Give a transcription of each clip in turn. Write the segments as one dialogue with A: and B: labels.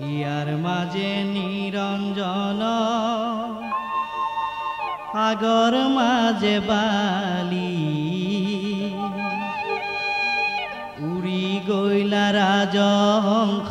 A: ইয়ার মাঝে নিরঞ্জন আগর মাঝে বালি। উড়ি গৈলা রাজংস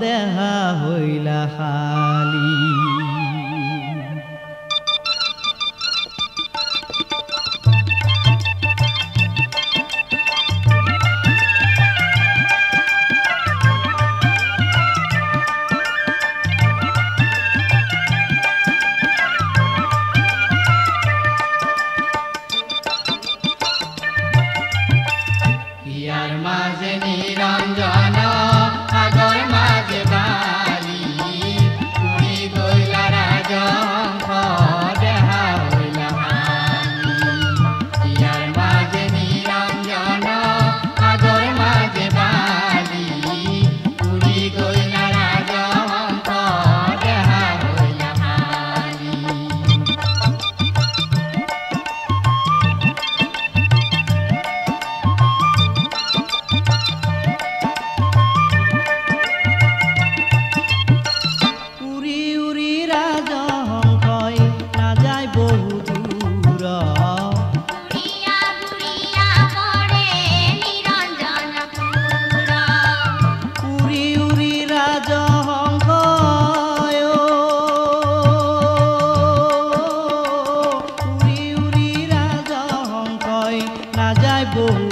A: দেহা হইলা হা দেখা যায় বহু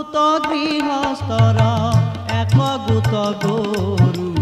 A: গুত গৃহস্তর এক গুত গরু।